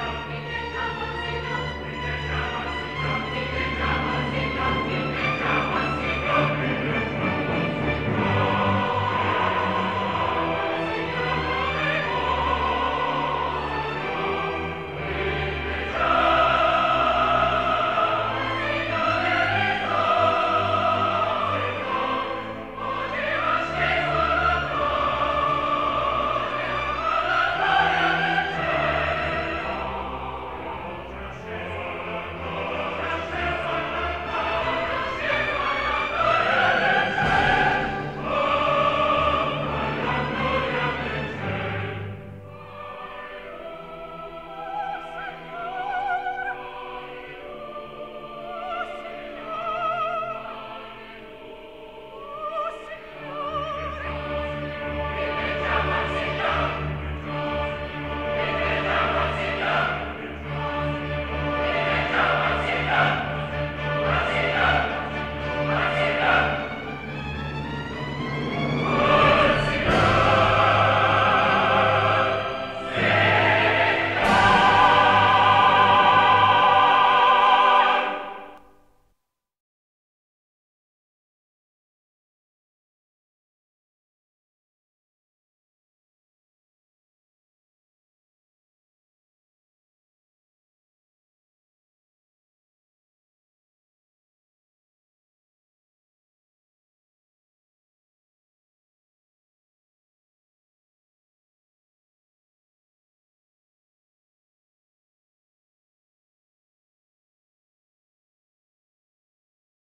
Yeah.